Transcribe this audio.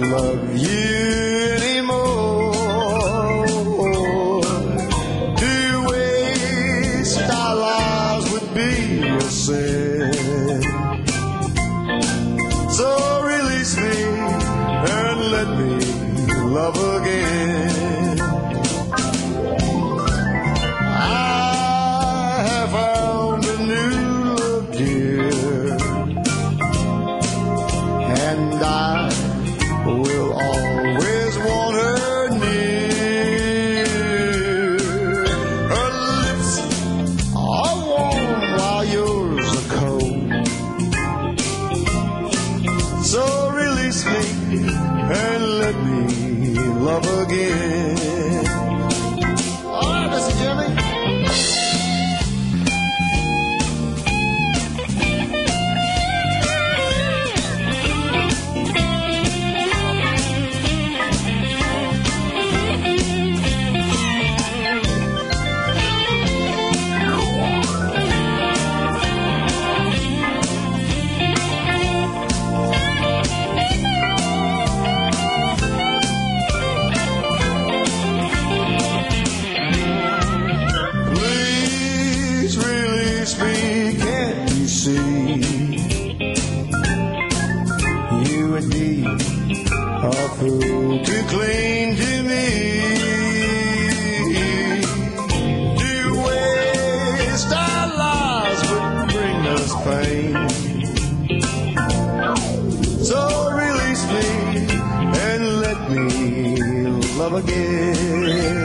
love you anymore. To waste our lives would be a sin. So release me and let me love again. Love again. Me are food to cling to me. To waste our lives would bring us pain. So release me and let me love again.